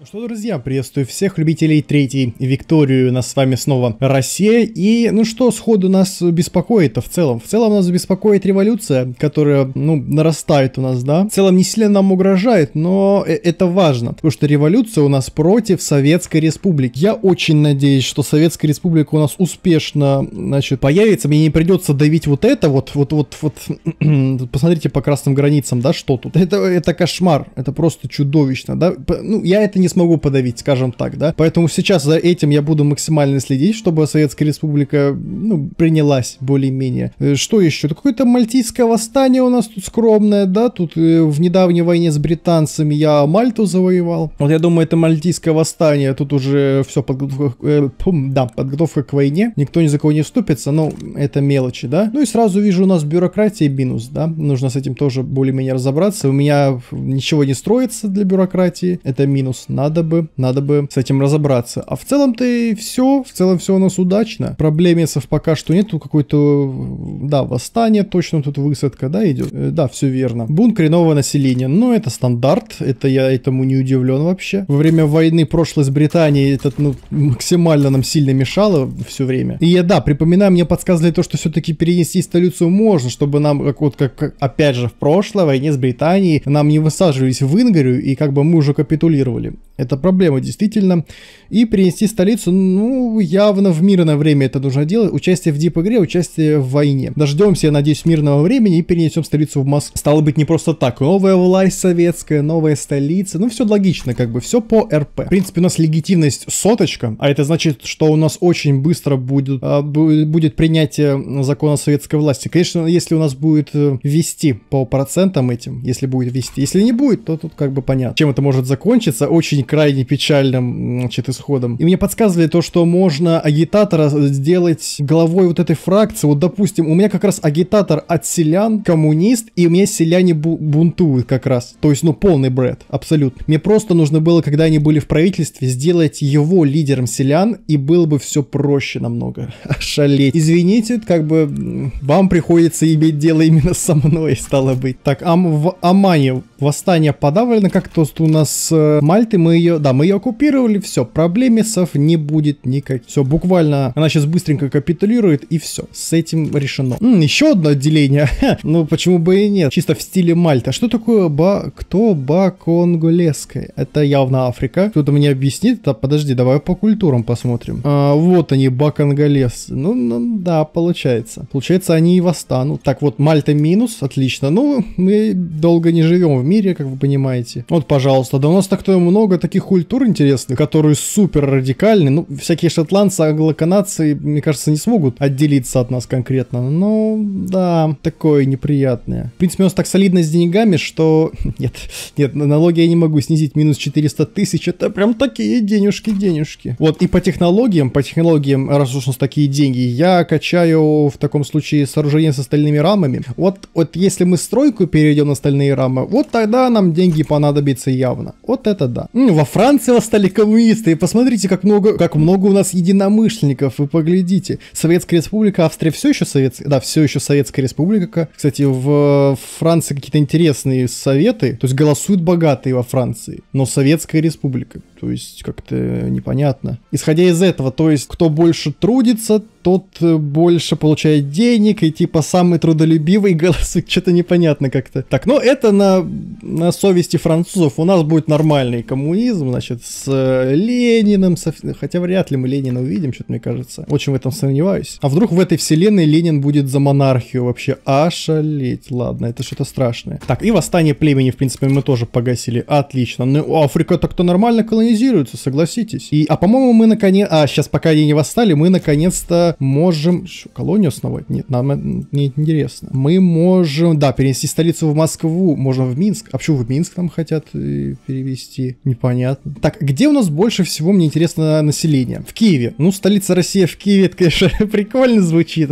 Ну что, друзья, приветствую всех любителей третьей Викторию. Нас с вами снова Россия. И, ну что, сходу нас беспокоит-то в целом? В целом нас беспокоит революция, которая, ну, нарастает у нас, да? В целом не сильно нам угрожает, но э, это важно. Потому что революция у нас против Советской Республики. Я очень надеюсь, что Советская Республика у нас успешно, значит, появится. Мне не придется давить вот это, вот, вот, вот, вот. Посмотрите по красным границам, да, что тут. Это, это кошмар. Это просто чудовищно, да? Ну, я это не смогу подавить, скажем так, да. Поэтому сейчас за этим я буду максимально следить, чтобы Советская Республика, ну, принялась более-менее. Э, что еще? Какое-то мальтийское восстание у нас тут скромное, да, тут э, в недавней войне с британцами я Мальту завоевал. Вот я думаю, это мальтийское восстание, тут уже все, подготовка, э, пум, да, подготовка к войне, никто ни за кого не вступится, но это мелочи, да. Ну и сразу вижу у нас бюрократия минус, да, нужно с этим тоже более-менее разобраться. У меня ничего не строится для бюрократии, это минус надо бы, надо бы с этим разобраться. А в целом-то и все, в целом все у нас удачно. Проблемесов пока что нет, тут какое-то, да, восстание точно тут высадка, да, идет. Э, да, все верно. Бунт коренного населения, но это стандарт, это я этому не удивлен вообще. Во время войны прошлой с Британией это, ну, максимально нам сильно мешало все время. И я, да, припоминаю, мне подсказывали то, что все-таки перенести столицу можно, чтобы нам, как вот, как, опять же, в прошлой войне с Британией, нам не высаживались в Ингарию, и как бы мы уже капитулировали. Это проблема, действительно. И перенести столицу, ну, явно в мирное время это нужно делать. Участие в дип-игре, участие в войне. Дождемся, я надеюсь, мирного времени и перенесем столицу в Москву. Стало быть, не просто так. Новая власть советская, новая столица. Ну, все логично, как бы, все по РП. В принципе, у нас легитимность соточка, а это значит, что у нас очень быстро будет, а, будет принятие закона советской власти. Конечно, если у нас будет э, вести по процентам этим, если будет вести. Если не будет, то тут как бы понятно. Чем это может закончиться? Очень крайне печальным значит, исходом. И мне подсказывали то, что можно агитатора сделать главой вот этой фракции. Вот, допустим, у меня как раз агитатор от селян, коммунист, и у меня селяне бу- бунтуют как раз. То есть, ну, полный бред, абсолютно. Мне просто нужно было, когда они были в правительстве, сделать его лидером селян, и было бы все проще намного. Шалеть. Извините, как бы вам приходится иметь дело именно со мной, стало быть. Так, а в Амане восстание подавлено как-то у нас с э, Мальты, мы ее, да, мы ее оккупировали, все, проблемесов не будет никаких. Все, буквально она сейчас быстренько капитулирует и все, с этим решено. М, еще одно отделение, ну почему бы и нет, чисто в стиле Мальта. Что такое ба, кто баконголеская? Это явно Африка. Кто-то мне объяснит, да, подожди, давай по культурам посмотрим. А, вот они, баконголес. Ну, ну, да, получается. Получается, они и восстанут. Так, вот Мальта минус, отлично. Ну, мы долго не живем в мире, как вы понимаете. Вот, пожалуйста, да у нас так-то много таких культур интересных, которые супер радикальны. Ну, всякие шотландцы, англоканадцы, мне кажется, не смогут отделиться от нас конкретно. Но, да, такое неприятное. В принципе, у нас так солидно с деньгами, что... Нет, нет, налоги я не могу снизить минус 400 тысяч. Это прям такие денежки-денежки. Вот, и по технологиям, по технологиям, раз уж у нас такие деньги, я качаю в таком случае сооружение с остальными рамами. Вот, вот если мы стройку перейдем на стальные рамы, вот тогда нам деньги понадобятся явно. Вот это да. М, во Франции восстали коммунисты, и посмотрите, как много, как много у нас единомышленников, вы поглядите. Советская Республика, Австрия все еще Советская, да, все еще Советская Республика. Кстати, в Франции какие-то интересные советы, то есть голосуют богатые во Франции, но Советская Республика. То есть как-то непонятно. Исходя из этого, то есть кто больше трудится, тот э, больше получает денег, и типа самый трудолюбивый голосует, что-то непонятно как-то. Так, ну это на, на совести французов. У нас будет нормальный коммунизм, значит, с э, Лениным, со... хотя вряд ли мы Ленина увидим, что-то мне кажется. Очень в этом сомневаюсь. А вдруг в этой вселенной Ленин будет за монархию вообще? Ошалеть, ладно, это что-то страшное. Так, и восстание племени, в принципе, мы тоже погасили. Отлично. Ну, Африка так-то нормально колонизируется, согласитесь. И, а по-моему, мы наконец... А, сейчас пока они не восстали, мы наконец-то можем... Что, колонию основать? Нет, нам не интересно. Мы можем, да, перенести столицу в Москву, можно в Минск. А почему в Минск там хотят э, перевести? Непонятно. Так, где у нас больше всего, мне интересно, население? В Киеве. Ну, столица России в Киеве, это, конечно, прикольно звучит.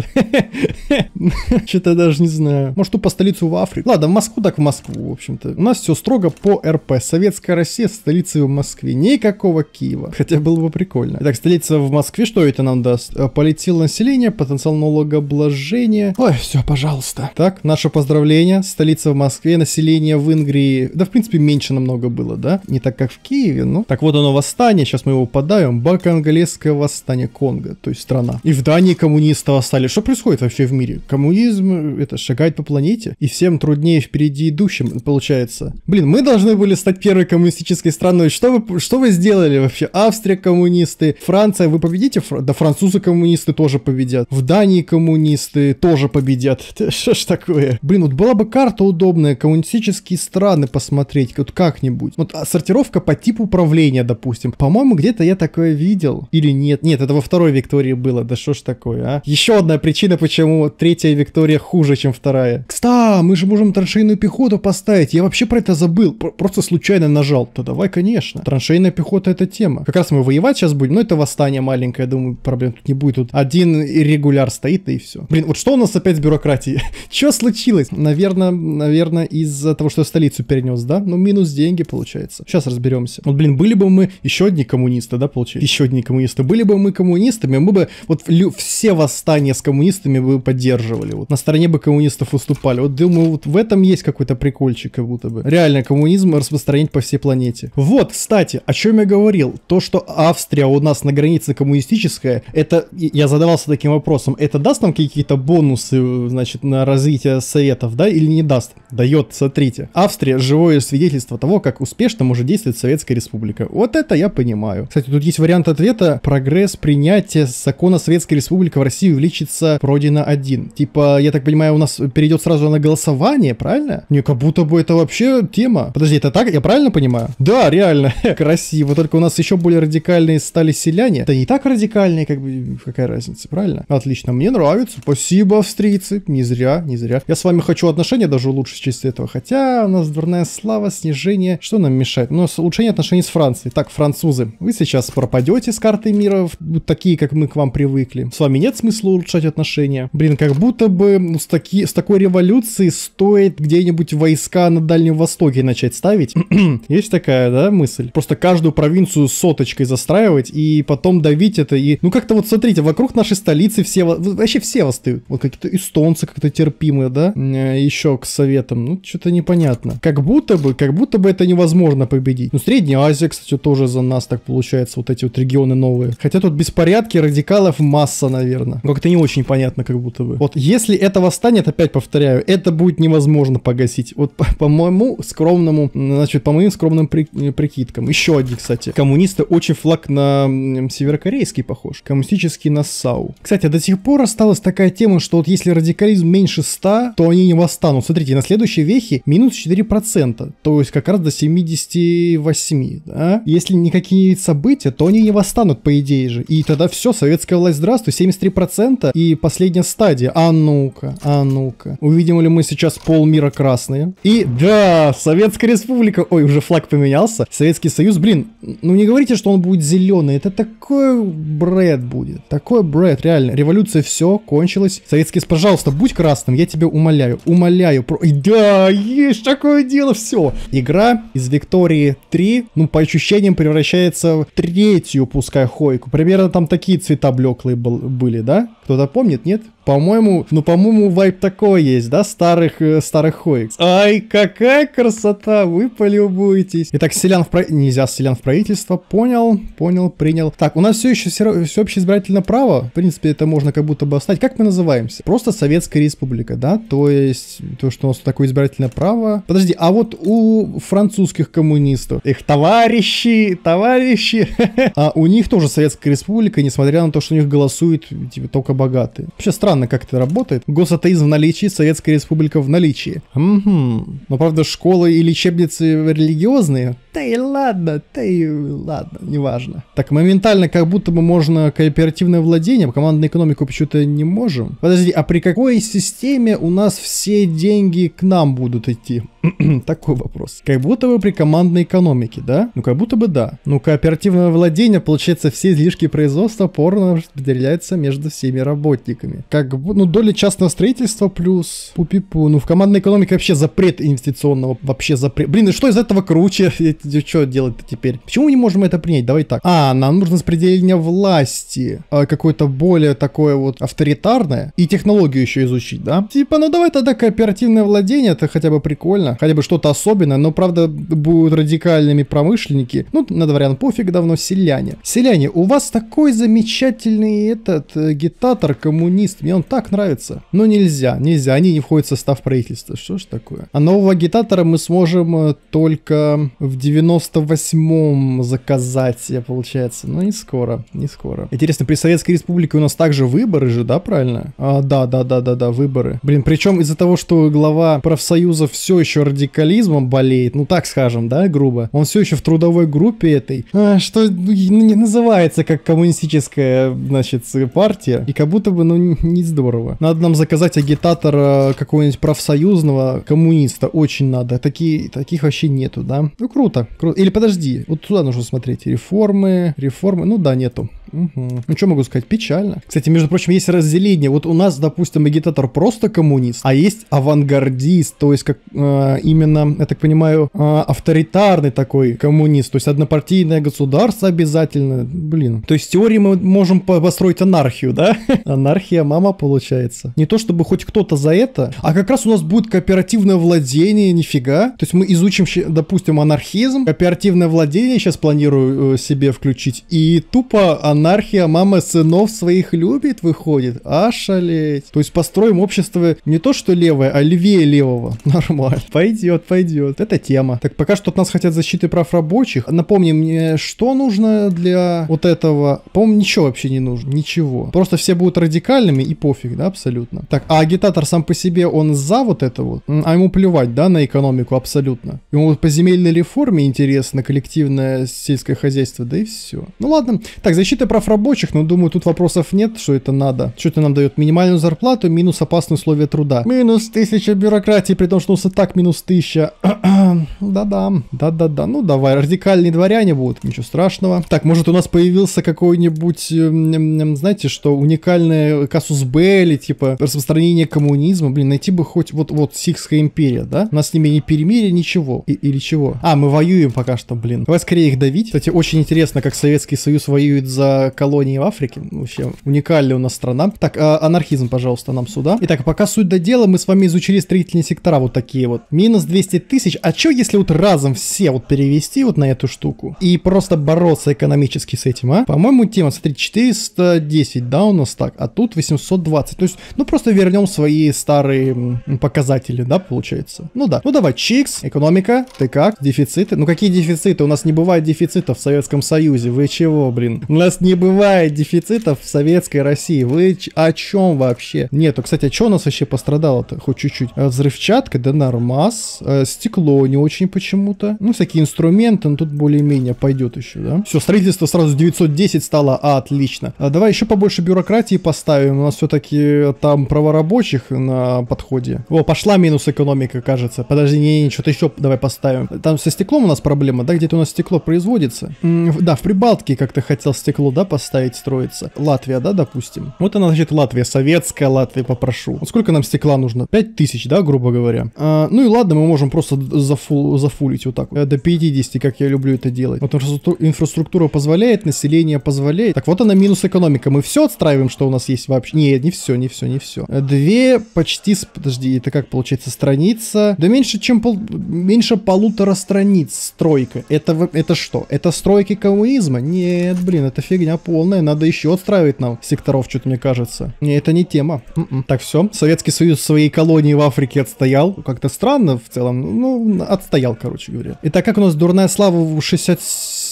Что-то даже не знаю. Может, тупо столицу в Африку? Ладно, в Москву так в Москву, в общем-то. У нас все строго по РП. Советская Россия, столица в Москве. Никакого Киева. Хотя было бы прикольно. Так, столица в Москве, что это нам даст? Полетели сила населения, потенциал налогообложения. Ой, все, пожалуйста. Так, наше поздравление. Столица в Москве, население в Ингрии. Да, в принципе, меньше намного было, да? Не так, как в Киеве, ну. Так вот оно восстание, сейчас мы его подаем. Бакангалесское восстание Конго, то есть страна. И в Дании коммунисты восстали. Что происходит вообще в мире? Коммунизм, это, шагает по планете. И всем труднее впереди идущим, получается. Блин, мы должны были стать первой коммунистической страной. Что вы, что вы сделали вообще? Австрия коммунисты, Франция, вы победите? Да французы коммунисты тоже победят. В Дании коммунисты тоже победят. Что ж такое? Блин, вот была бы карта удобная, коммунистические страны посмотреть, вот как-нибудь. Вот сортировка по типу управления, допустим. По-моему, где-то я такое видел. Или нет? Нет, это во второй Виктории было. Да что ж такое, а? Еще одна причина, почему третья Виктория хуже, чем вторая. Кста, мы же можем траншейную пехоту поставить. Я вообще про это забыл. Просто случайно нажал. Да давай, конечно. Траншейная пехота это тема. Как раз мы воевать сейчас будем. Но это восстание маленькое. Я думаю, проблем тут не будет. Тут один регуляр стоит и все. Блин, вот что у нас опять с бюрократией? Что случилось? Наверное, наверное, из-за того, что я столицу перенес, да? Ну, минус деньги получается. Сейчас разберемся. Вот, блин, были бы мы еще одни коммунисты, да, получается? Еще одни коммунисты. Были бы мы коммунистами, мы бы вот все восстания с коммунистами бы поддерживали. Вот на стороне бы коммунистов выступали. Вот думаю, вот в этом есть какой-то прикольчик, как будто бы. Реально, коммунизм распространить по всей планете. Вот, кстати, о чем я говорил. То, что Австрия у нас на границе коммунистическая, это, я задавался таким вопросом, это даст нам какие-то бонусы, значит, на развитие советов, да, или не даст? Дает, смотрите. Австрия – живое свидетельство того, как успешно может действовать Советская Республика. Вот это я понимаю. Кстати, тут есть вариант ответа. Прогресс принятия закона Советской Республики в России увеличится пройдено один. Типа, я так понимаю, у нас перейдет сразу на голосование, правильно? Не, как будто бы это вообще тема. Подожди, это так? Я правильно понимаю? Да, реально. Красиво. Только у нас еще более радикальные стали селяне. Да не так радикальные, как бы, какая разница, правильно? Отлично, мне нравится. Спасибо, австрийцы. Не зря, не зря. Я с вами хочу отношения даже улучшить в честь этого. Хотя у нас дурная слава, снижение. Что нам мешает? У нас улучшение отношений с Францией. Так, французы, вы сейчас пропадете с карты мира, такие, как мы к вам привыкли. С вами нет смысла улучшать отношения. Блин, как будто бы ну, с, таки, с такой революцией стоит где-нибудь войска на Дальнем Востоке начать ставить. Есть такая, да, мысль? Просто каждую провинцию соточкой застраивать и потом давить это. И, ну, как-то вот смотрите, вокруг нашей столицы все, вообще все восстают. Вот какие-то эстонцы как-то терпимые, да? Э, Еще к советам. Ну, что-то непонятно. Как будто бы, как будто бы это невозможно победить. Ну, Средняя Азия, кстати, тоже за нас так получается, вот эти вот регионы новые. Хотя тут беспорядки, радикалов масса, наверное. Как-то не очень понятно, как будто бы. Вот если это восстанет, опять повторяю, это будет невозможно погасить. Вот по, по моему скромному, значит, по моим скромным при, прикидкам. Еще один, кстати. Коммунисты очень флаг на северокорейский похож. Коммунистический на САУ. Кстати, до сих пор осталась такая тема, что вот если радикализм меньше 100, то они не восстанут. Смотрите, на следующей вехе минус 4%. То есть как раз до 78, да? Если никакие события, то они не восстанут, по идее же. И тогда все, советская власть здравствуй, 73% и последняя стадия. А ну-ка, а ну-ка. Увидим ли мы сейчас полмира красные? И да, Советская Республика, ой, уже флаг поменялся. Советский Союз, блин, ну не говорите, что он будет зеленый, это такой бред будет. Такой бред, реально. Революция все, кончилась. Советский, пожалуйста, будь красным, я тебя умоляю, умоляю. Про... Да, есть такое дело, все. Игра из Виктории 3, ну по ощущениям превращается в третью, пускай, хойку. Примерно там такие цвета блеклые были, да? Кто-то помнит, нет? По-моему, ну, по-моему, вайп такой есть, да, старых, э, старых хоикс. Ай, какая красота, вы полюбуетесь. Итак, селян в про... нельзя селян в правительство, понял, понял, принял. Так, у нас все еще все, всеобщее избирательное право, в принципе, это можно как будто бы оставить. Как мы называемся? Просто Советская Республика, да, то есть, то, что у нас такое избирательное право. Подожди, а вот у французских коммунистов, их товарищи, товарищи, а у них тоже Советская Республика, несмотря на то, что у них голосуют, типа, только богатые. Вообще странно, как это работает. Госатеизм в наличии, Советская Республика в наличии. Угу. Но правда, школы и лечебницы религиозные. Да и ладно, да и ладно, неважно. Так, моментально как будто бы можно кооперативное владение, командную экономику почему-то не можем. Подожди, а при какой системе у нас все деньги к нам будут идти? Такой вопрос. Как будто бы при командной экономике, да? Ну, как будто бы да. Ну, кооперативное владение, получается, все излишки производства порно распределяются между всеми работниками. Как ну, доля частного строительства плюс пупипу. Ну, в командной экономике вообще запрет инвестиционного, вообще запрет. Блин, и что из этого круче? что делать-то теперь? Почему мы не можем это принять? Давай так. А, нам нужно распределение власти. А, какое-то более такое вот авторитарное. И технологию еще изучить, да? Типа, ну давай тогда кооперативное владение, это хотя бы прикольно. Хотя бы что-то особенное, но правда будут радикальными промышленники. Ну, на вариант пофиг давно, селяне. Селяне, у вас такой замечательный этот э, агитатор, коммунист. Мне он так нравится. Но нельзя, нельзя. Они не входят в состав правительства. Что ж такое? А нового агитатора мы сможем э, только в 98-м заказать, получается. Но не скоро, не скоро. Интересно, при Советской Республике у нас также выборы же, да, правильно? А, да, да, да, да, да, выборы. Блин, причем из-за того, что глава профсоюза все еще радикализмом болеет, ну так скажем, да, грубо, он все еще в трудовой группе этой, а, что ну, не называется как коммунистическая, значит, партия, и как будто бы, ну, не здорово. Надо нам заказать агитатора какого-нибудь профсоюзного коммуниста, очень надо. Такие, таких вообще нету, да? Ну, круто, круто. Или подожди, вот туда нужно смотреть. Реформы, реформы, ну да, нету. Угу. Ну, что могу сказать? Печально. Кстати, между прочим, есть разделение. Вот у нас, допустим, агитатор просто коммунист, а есть авангардист, то есть как э, именно, я так понимаю, э, авторитарный такой коммунист, то есть однопартийное государство обязательно. Блин. То есть в теории мы можем построить анархию, да? Анархия мама получается. Не то чтобы хоть кто-то за это, а как раз у нас будет кооперативное владение, нифига. То есть мы изучим, допустим, анархизм, кооперативное владение сейчас планирую э, себе включить, и тупо анархия мама сынов своих любит, выходит. А шалеть. То есть построим общество не то что левое, а левее левого. Нормально. Пойдет, пойдет. Это тема. Так пока что от нас хотят защиты прав рабочих. Напомни мне, что нужно для вот этого? По-моему, ничего вообще не нужно. Ничего. Просто все будут радикальными и пофиг, да, абсолютно. Так, а агитатор сам по себе, он за вот это вот? А ему плевать, да, на экономику абсолютно. Ему по земельной реформе интересно коллективное сельское хозяйство, да и все. Ну ладно. Так, защита прав рабочих, но думаю, тут вопросов нет, что это надо. Что это нам дает? Минимальную зарплату, минус опасные условия труда. Минус тысяча бюрократии, при том, что у нас и так минус тысяча. Да-да, да-да-да. Ну давай, радикальные дворяне будут, ничего страшного. Так, может у нас появился какой-нибудь, эм, знаете, что уникальный кассус Белли, типа распространение коммунизма. Блин, найти бы хоть вот-вот Сикская империя, да? У нас с ними не перемирие, ничего. И, или чего? А, мы воюем пока что, блин. Давай скорее их давить. Кстати, очень интересно, как Советский Союз воюет за колонии в Африке. Вообще уникальная у нас страна. Так, а, анархизм, пожалуйста, нам сюда. Итак, пока суть до дела, мы с вами изучили строительные сектора вот такие вот. Минус 200 тысяч. А что если вот разом все вот перевести вот на эту штуку и просто бороться экономически с этим, а? По-моему, тема, смотри, 410, да, у нас так, а тут 820. То есть, ну просто вернем свои старые показатели, да, получается. Ну да. Ну давай, чикс, экономика, ты как? Дефициты? Ну какие дефициты? У нас не бывает дефицитов в Советском Союзе. Вы чего, блин? У нас не бывает дефицитов в советской России. Вы о чем вообще? Нету. Кстати, а что у нас вообще пострадало-то? Хоть чуть-чуть. Э, взрывчатка, да нормас. Э, стекло не очень почему-то. Ну, всякие инструменты, но тут более-менее пойдет еще, да? Все, строительство сразу 910 стало. А, отлично. А давай еще побольше бюрократии поставим. У нас все-таки там право рабочих на подходе. О, пошла минус экономика, кажется. Подожди, не, не, что-то еще давай поставим. Там со стеклом нас проблема, да? Где-то у нас стекло производится. Да, в Прибалтике как-то хотел стекло, да, поставить, строиться. Латвия, да, допустим. Вот она, значит, Латвия, советская Латвия, попрошу. Сколько нам стекла нужно? 5000, да, грубо говоря. А, ну и ладно, мы можем просто зафу зафулить вот так вот. До 50, как я люблю это делать. Вот инфраструктура позволяет, население позволяет. Так вот она минус экономика. Мы все отстраиваем, что у нас есть вообще? Нет, не все, не все, не все. Две почти, подожди, это как получается страница? Да меньше, чем пол, меньше полутора страниц стройка. Это, это что? Это стройки коммунизма? Нет, блин, это фигня полная, надо еще отстраивать нам секторов, что-то мне кажется. Не, это не тема. М-м. Так, все, Советский Союз своей колонии в Африке отстоял. Как-то странно в целом, ну, отстоял, короче говоря. Итак, как у нас дурная слава в 60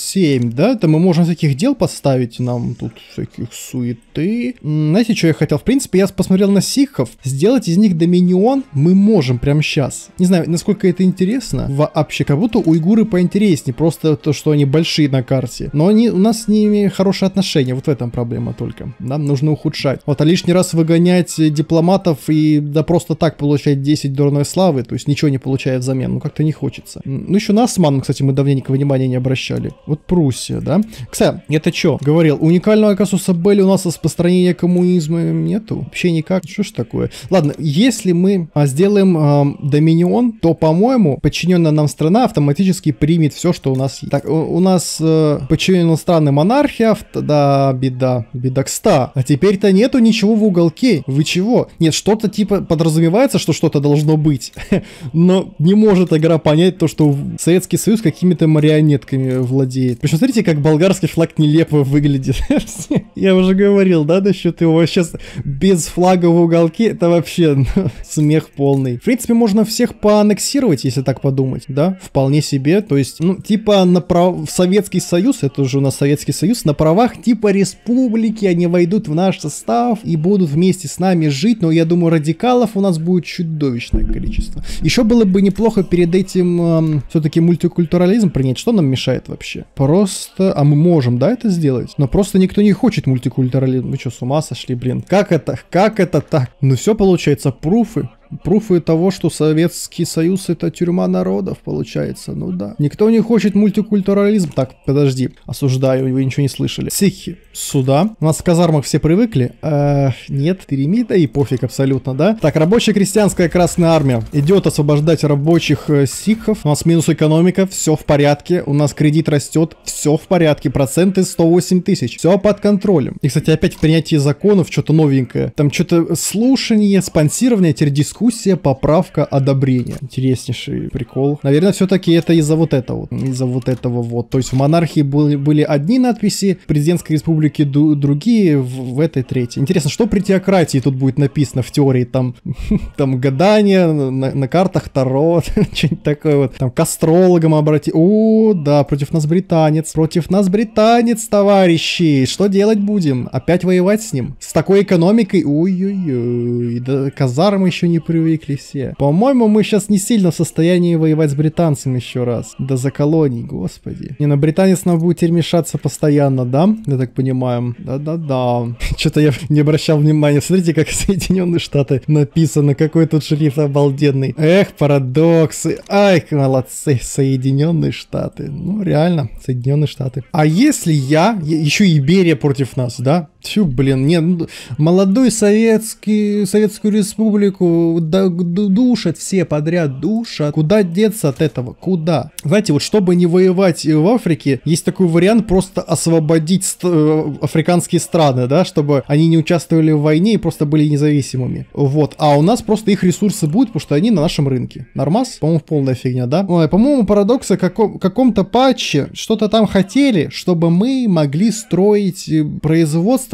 7, да, то мы можем таких дел поставить, нам тут всяких суеты. Знаете, что я хотел? В принципе, я посмотрел на сикхов, сделать из них доминион мы можем прямо сейчас. Не знаю, насколько это интересно вообще, как будто уйгуры поинтереснее, просто то, что они большие на карте. Но они, у нас с ними хорошие отношения, вот в этом проблема только. Нам нужно ухудшать. Вот, а лишний раз выгонять дипломатов и да просто так получать 10 дурной славы, то есть ничего не получая взамен, ну как-то не хочется. Ну еще на осман, кстати, мы давненько внимания не обращали. Вот вот Пруссия, да? Кстати, это что? Говорил, уникального Касуса Белли у нас распространения коммунизма нету. Вообще никак. Что ж такое? Ладно, если мы а, сделаем э, Доминион, то, по-моему, подчиненная нам страна автоматически примет все, что у нас есть. Так, у, у нас э, подчиненная страны монархия, да, беда, беда кста. А теперь-то нету ничего в уголке. Вы чего? Нет, что-то типа подразумевается, что что-то должно быть. Но не может игра понять то, что Советский Союз какими-то марионетками владеет. Причем смотрите, как болгарский флаг нелепо выглядит. Я уже говорил, да, насчет его сейчас без флага в уголке, это вообще ну, смех полный. В принципе, можно всех поаннексировать, если так подумать, да, вполне себе. То есть, ну, типа на прав... Советский Союз, это уже у нас Советский Союз, на правах типа республики они войдут в наш состав и будут вместе с нами жить, но я думаю, радикалов у нас будет чудовищное количество. Еще было бы неплохо перед этим эм, все-таки мультикультурализм принять. Что нам мешает вообще? Просто... А мы можем, да, это сделать? Но просто никто не хочет мультикультурализм. Вы что, с ума сошли, блин? Как это? Как это так? Ну все получается, пруфы. Пруфы того, что Советский Союз это тюрьма народов, получается. Ну да. Никто не хочет мультикультурализм. Так, подожди. Осуждаю, вы ничего не слышали. Сихи. Сюда. У нас в казармах все привыкли. Э, нет, перемита и пофиг абсолютно, да? Так, рабочая крестьянская Красная Армия идет освобождать рабочих э, сикхов. У нас минус экономика, все в порядке. У нас кредит растет, все в порядке. Проценты 108 тысяч. Все под контролем. И, кстати, опять в принятии законов что-то новенькое. Там что-то слушание, спонсирование, теперь дискуссия дискуссия, поправка, одобрение. Интереснейший прикол. Наверное, все-таки это из-за вот этого. Из-за вот этого вот. То есть в монархии были, были одни надписи, в президентской республике другие, в, в этой третьей. Интересно, что при теократии тут будет написано в теории? Там, там гадание, на, на картах Таро, что-нибудь такое вот. Там к астрологам обрати. О, да, против нас британец. Против нас британец, товарищи. Что делать будем? Опять воевать с ним? С такой экономикой? Ой-ой-ой. Да казармы еще не привыкли все. По-моему, мы сейчас не сильно в состоянии воевать с британцами еще раз. Да за колоний, господи. Не, на британец нам будет теперь мешаться постоянно, да? Я так понимаю. Да-да-да. Что-то я не обращал внимания. Смотрите, как Соединенные Штаты написано. Какой тут шрифт обалденный. Эх, парадоксы. Ай, молодцы. Соединенные Штаты. Ну, реально, Соединенные Штаты. А если я, еще Иберия против нас, да? Тьфу, блин, нет, ну, молодой советский, Советскую Республику душат все подряд, душат. Куда деться от этого? Куда? Знаете, вот чтобы не воевать в Африке, есть такой вариант просто освободить э, африканские страны, да, чтобы они не участвовали в войне и просто были независимыми. Вот, а у нас просто их ресурсы будут, потому что они на нашем рынке. Нормас? По-моему, полная фигня, да? Ой, по-моему, парадокс о каком- каком-то патче, что-то там хотели, чтобы мы могли строить э,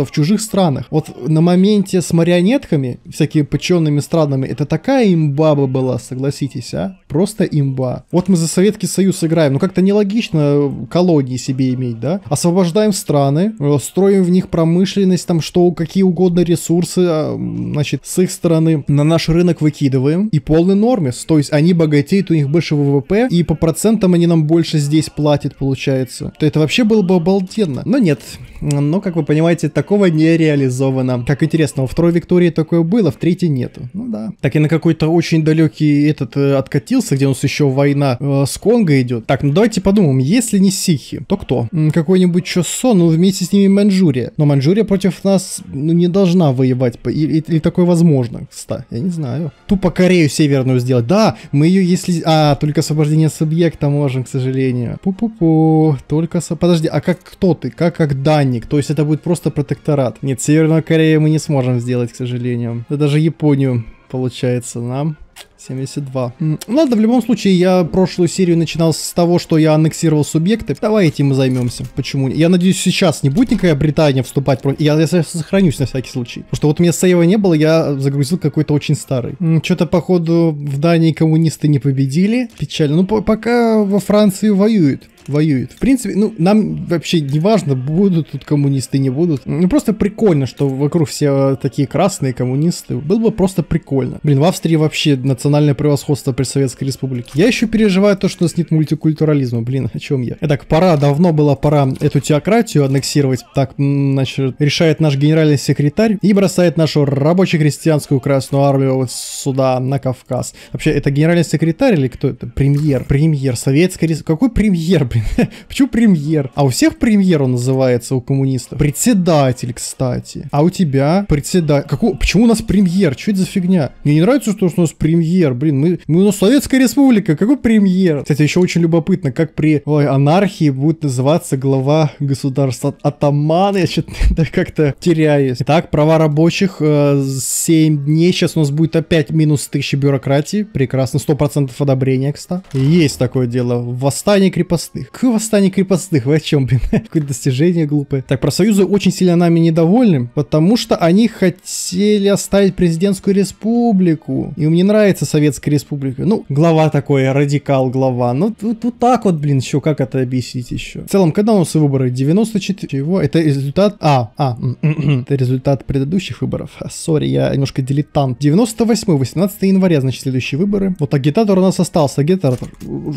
производство в чужих странах. Вот на моменте с марионетками, всякими подчиненными странами, это такая имба бы была, согласитесь, а? Просто имба. Вот мы за Советский Союз играем, ну как-то нелогично колонии себе иметь, да? Освобождаем страны, э, строим в них промышленность, там что, какие угодно ресурсы, а, значит, с их стороны на наш рынок выкидываем, и полный норме. То есть они богатеют, у них больше ВВП, и по процентам они нам больше здесь платят, получается. То это вообще было бы обалденно. Но нет. Но, как вы понимаете, такой такого не реализовано. Как интересно, во второй Виктории такое было, в третьей нету. Ну да. Так и на какой-то очень далекий этот э, откатился, где у нас еще война э, с Конго идет. Так, ну давайте подумаем, если не сихи, то кто? Какой-нибудь Чосо, ну вместе с ними Маньчжурия. Но Маньчжурия против нас ну, не должна воевать. Или, или такое возможно, кстати. Я не знаю. Тупо Корею северную сделать. Да, мы ее если... А, только освобождение субъекта можем, к сожалению. Пу-пу-пу. Только... Со... Подожди, а как кто ты? Как как данник? То есть это будет просто протектор протекторат. Нет, Северную Корею мы не сможем сделать, к сожалению. Да даже Японию, получается, нам. 72. Ну ладно, в любом случае, я прошлую серию начинал с того, что я аннексировал субъекты. Давай этим мы займемся. Почему? Я надеюсь, сейчас не будет никакая Британия вступать против... Я, я сохранюсь на всякий случай. Потому что вот у меня сейва не было, я загрузил какой-то очень старый. Что-то, походу, в Дании коммунисты не победили. Печально. Ну, по пока во Франции воюют воюет. В принципе, ну, нам вообще не важно, будут тут коммунисты, не будут. Ну, просто прикольно, что вокруг все такие красные коммунисты. Было бы просто прикольно. Блин, в Австрии вообще национальное превосходство при Советской Республике. Я еще переживаю то, что у нас нет мультикультурализма. Блин, о чем я? Итак, пора, давно была пора эту теократию аннексировать. Так, значит, решает наш генеральный секретарь и бросает нашу рабоче-крестьянскую Красную Армию вот сюда, на Кавказ. Вообще, это генеральный секретарь или кто это? Премьер. Премьер Советской Республики. Какой премьер? Блин. Почему премьер? А у всех премьер он называется у коммунистов. Председатель, кстати. А у тебя председатель. Какого? Почему у нас премьер? Что это за фигня? Мне не нравится, что у нас премьер. Блин, мы, мы у нас Советская Республика. Какой премьер? Кстати, еще очень любопытно, как при ой, анархии будет называться глава государства атаман. Я что-то как-то теряюсь. Итак, права рабочих э, 7 дней. Сейчас у нас будет опять минус 1000 бюрократии. Прекрасно. 100% одобрения, кстати. Есть такое дело. Восстание крепостных. Какое восстание крепостных? Вы о чем, блин? Какое достижение глупое. Так, профсоюзы очень сильно нами недовольны, потому что они хотели оставить президентскую республику. Им не нравится Советская республика. Ну, глава такой, радикал глава. Ну, тут вот так вот, блин, еще как это объяснить еще? В целом, когда у нас выборы? 94. Чего? Это результат... А, а, это результат предыдущих выборов. Сори, я немножко дилетант. 98 18 января, значит, следующие выборы. Вот агитатор у нас остался. Агитатор,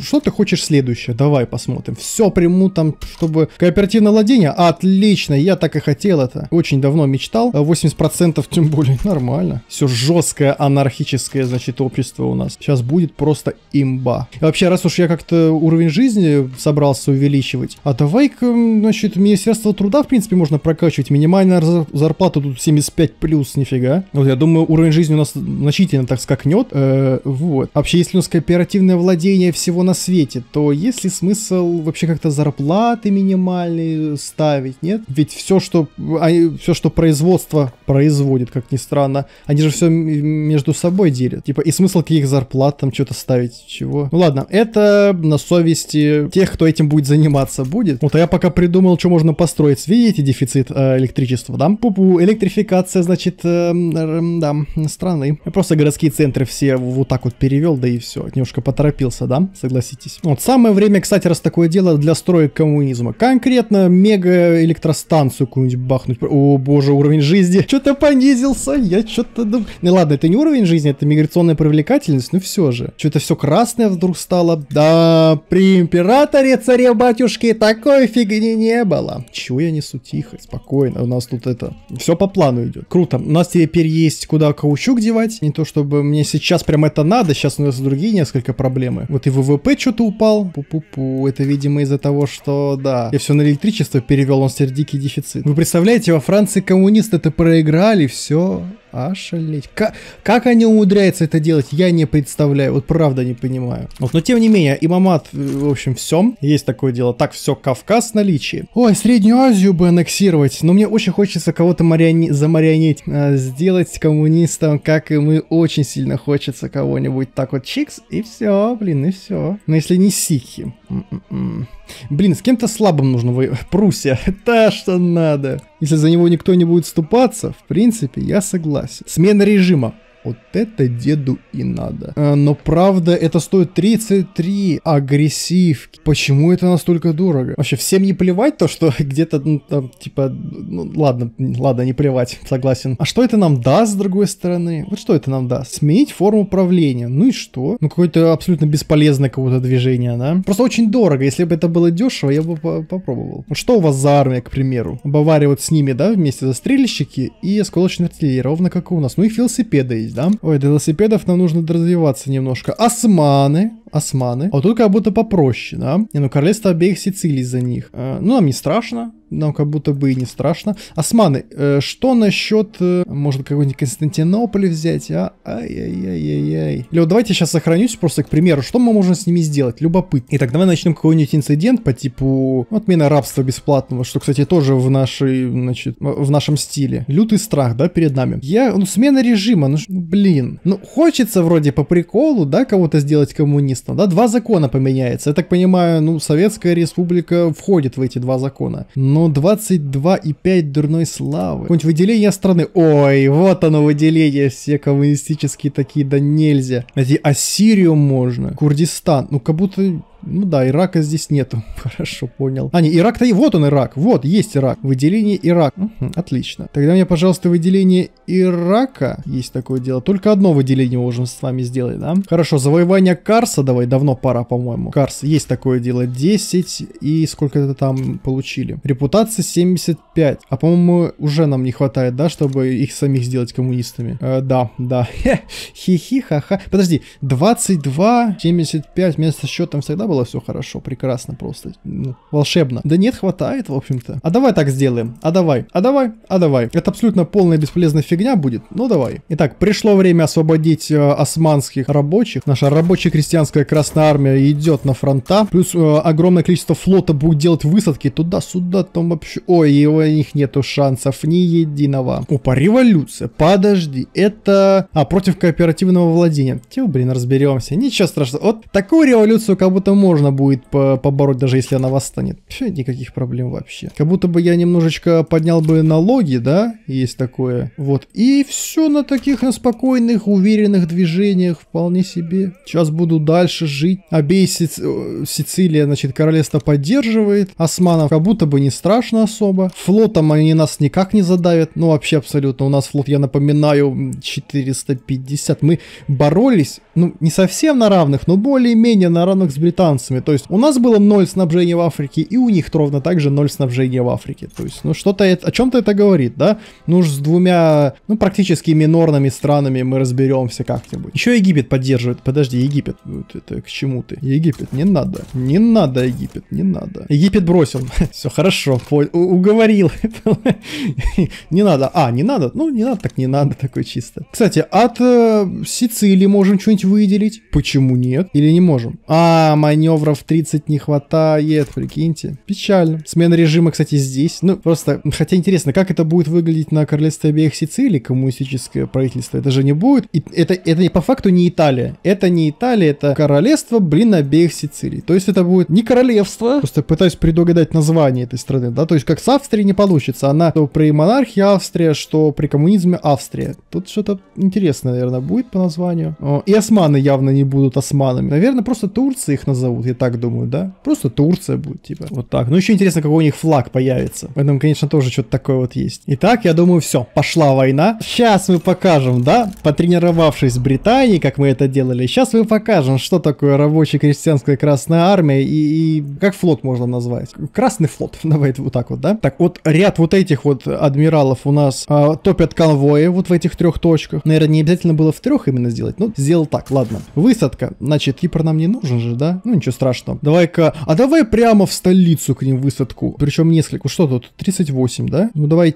что ты хочешь следующее? Давай посмотрим. Все приму там, чтобы кооперативное владение. Отлично, я так и хотел это. Очень давно мечтал. 80% тем более нормально. Все жесткое, анархическое, значит, общество у нас. Сейчас будет просто имба. И вообще, раз уж я как-то уровень жизни собрался увеличивать, а давай-ка, значит, Министерство труда, в принципе, можно прокачивать. Минимальная зарплата тут 75 плюс, нифига. Вот я думаю, уровень жизни у нас значительно так скакнет. Э, вот. Вообще, если у нас кооперативное владение всего на свете, то есть ли смысл вообще как-то зарплаты минимальные ставить, нет? Ведь все, что, а, все, что производство производит, как ни странно, они же все между собой делят. Типа, и смысл каких зарплат там что-то ставить, чего? Ну ладно, это на совести тех, кто этим будет заниматься будет. Вот, а я пока придумал, что можно построить. Видите дефицит э, электричества, да? Пупу, электрификация, значит, э, э, да, страны. Я просто городские центры все вот так вот перевел, да и все. Немножко поторопился, да? Согласитесь. Вот, самое время, кстати, раз такое дело для строек коммунизма. Конкретно мега электростанцию какую-нибудь бахнуть. О боже, уровень жизни. Что-то понизился. Я что-то... Ну ладно, это не уровень жизни, это миграционная привлекательность, но все же. Что-то все красное вдруг стало. Да, при императоре, царе, батюшке, такой фигни не было. Чего я несу? Тихо, спокойно. У нас тут это... Все по плану идет. Круто. У нас теперь есть куда каучук девать. Не то, чтобы мне сейчас прям это надо. Сейчас у нас другие несколько проблемы. Вот и ВВП что-то упал. Пу-пу-пу. Это, видимо, из-за того, что, да, я все на электричество перевел, он теперь дикий дефицит. Вы представляете, во Франции коммунисты это проиграли, все, Ошалеть. Как, как они умудряются это делать, я не представляю. Вот правда не понимаю. Вот, но тем не менее, имамат, э, в общем, все. Есть такое дело. Так, все, Кавказ в наличии. Ой, Среднюю Азию бы аннексировать. Но мне очень хочется кого-то мариони... замарионить. А, сделать коммунистом, как и мы. Очень сильно хочется кого-нибудь так вот чикс. И все, блин, и все. Но если не сикхи. М-м-м. Блин, с кем-то слабым нужно воевать. Пруссия. Та, что надо. Если за него никто не будет ступаться, в принципе, я согласен. Смена режима. Вот это деду и надо. А, но правда, это стоит 33 агрессивки. Почему это настолько дорого? Вообще, всем не плевать то, что где-то, ну, там, типа, ну, ладно, ладно, не плевать, согласен. А что это нам даст, с другой стороны? Вот что это нам даст? Сменить форму управления. Ну и что? Ну, какое-то абсолютно бесполезное какое-то движение, да? Просто очень дорого. Если бы это было дешево, я бы попробовал. Вот что у вас за армия, к примеру? Бавария вот с ними, да, вместе застрельщики и осколочная артиллерия, ровно как у нас. Ну и велосипеды есть, да? Ой, для велосипедов нам нужно развиваться немножко. Османы османы. А вот тут как будто попроще, да? Не, ну королевство обеих Сицилий за них. Э, ну, нам не страшно, нам как будто бы и не страшно. Османы, э, что насчет, э, может, какой-нибудь Константинополь взять, а? Ай-яй-яй-яй-яй. Или вот давайте сейчас сохранюсь просто, к примеру, что мы можем с ними сделать? Любопытно. Итак, давай начнем какой-нибудь инцидент по типу отмена рабства бесплатного, что, кстати, тоже в нашей, значит, в нашем стиле. Лютый страх, да, перед нами. Я, ну, смена режима, ну, блин. Ну, хочется вроде по приколу, да, кого-то сделать коммунистом, соответственно, да, два закона поменяется. Я так понимаю, ну, Советская Республика входит в эти два закона. Но 22,5 дурной славы. Какое-нибудь выделение страны. Ой, вот оно выделение, все коммунистические такие, да нельзя. Эти Ассирию можно, Курдистан, ну, как будто ну да, Ирака здесь нету. Хорошо, понял. А, не, Ирак-то и вот он Ирак. Вот, есть Ирак. Выделение Ирак. Угу, отлично. Тогда мне, пожалуйста, выделение Ирака. Есть такое дело. Только одно выделение можем с вами сделать, да? Хорошо, завоевание Карса давай. Давно пора, по-моему. Карс, есть такое дело. 10 и сколько это там получили? Репутация 75. А, по-моему, уже нам не хватает, да, чтобы их самих сделать коммунистами. Э, да, да. Хи-хи, ха-ха. Подожди, 22, 75 вместо счетом всегда было было все хорошо, прекрасно просто, ну, волшебно. Да нет, хватает, в общем-то. А давай так сделаем, а давай, а давай, а давай. Это абсолютно полная бесполезная фигня будет, ну давай. Итак, пришло время освободить э, османских рабочих. Наша рабочая крестьянская Красная Армия идет на фронта, плюс э, огромное количество флота будет делать высадки туда-сюда, там вообще... Ой, у них нету шансов ни единого. Опа, революция, подожди, это... А, против кооперативного владения. Тю, блин, разберемся, ничего страшного. Вот такую революцию как будто можно будет по побороть, даже если она восстанет. Вообще никаких проблем вообще. Как будто бы я немножечко поднял бы налоги, да, есть такое. Вот, и все на таких на спокойных, уверенных движениях, вполне себе. Сейчас буду дальше жить. Обей Сици... Э, Сицилия, значит, королевство поддерживает. Османов как будто бы не страшно особо. Флотом они нас никак не задавят. Ну, вообще абсолютно. У нас флот, я напоминаю, 450. Мы боролись, ну, не совсем на равных, но более-менее на равных с британцами. То есть у нас было ноль снабжения в Африке, и у них ровно также ноль снабжения в Африке. То есть, ну, что-то это, о чем-то это говорит, да? Ну, уж с двумя, ну, практически минорными странами мы разберемся как-нибудь. Еще Египет поддерживает. Подожди, Египет. Это к чему ты? Египет, не надо. Не надо, Египет, не надо. Египет бросил. Все хорошо, уговорил. Не надо. А, не надо? Ну, не надо, так не надо, такой чисто. Кстати, от э, Сицилии можем что-нибудь выделить? Почему нет? Или не можем? А, маневров 30 не хватает, прикиньте. Печально. Смена режима, кстати, здесь. Ну, просто, хотя интересно, как это будет выглядеть на королевстве обеих Сицилий, коммунистическое правительство? Это же не будет. И это, это по факту не Италия. Это не Италия, это королевство, блин, обеих Сицилий. То есть это будет не королевство, просто пытаюсь предугадать название этой страны, да, то есть как с Австрией не получится, она то при монархии Австрия, что при коммунизме Австрия. Тут что-то интересное, наверное, будет по названию. О, и османы явно не будут османами. Наверное, просто Турция их назовут, я так думаю, да? Просто Турция будет, типа, вот так. Ну, еще интересно, какой у них флаг появится. В этом, конечно, тоже что-то такое вот есть. Итак, я думаю, все, пошла война. Сейчас мы покажем, да, потренировавшись в Британии, как мы это делали, сейчас мы покажем, что такое рабочая крестьянская Красная Армия и, и как флот можно назвать. Красный флот, давайте вот так вот, да? Так, вот ряд вот этих вот адмиралов у нас а, топят конвои вот в этих трех точках. Наверное, не обязательно было в трех именно сделать, но сделал так, ладно. Высадка, значит, Кипр нам не нужен же, да? Ну, ничего страшного. Давай-ка, а давай прямо в столицу к ним высадку. Причем несколько, что тут, 38, да? Ну, давай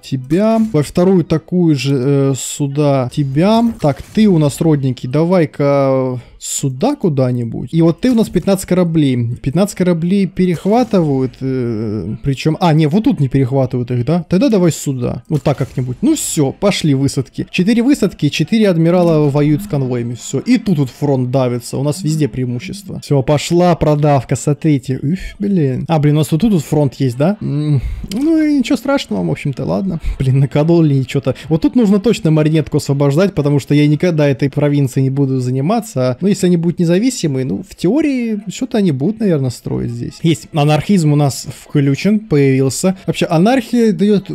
тебя, во вторую такую же э, сюда тебя. Так, ты у нас родненький, давай-ка сюда куда-нибудь. И вот ты у нас 15 кораблей. 15 кораблей перехватывают, э, причем... А, не, вот тут не перехватывают их, да? Тогда давай сюда. Вот так как-нибудь. Ну все, пошли высадки. 4 высадки, 4 адмирала воюют с конвоями. Все. И тут вот фронт давится. У нас везде преимущество. Все, пошла продавка, смотрите. Уф, блин. А, блин, у нас вот тут вот фронт есть, да? Ну и ничего страшного, в общем-то, ладно. Блин, накололи что-то. Вот тут нужно точно маринетку освобождать, потому что я никогда этой провинцией не буду заниматься. Ну, если они будут независимые, ну, в теории, что-то они будут, наверное, строить здесь. Есть анархизм у нас включен, появился. Вообще, анархия дает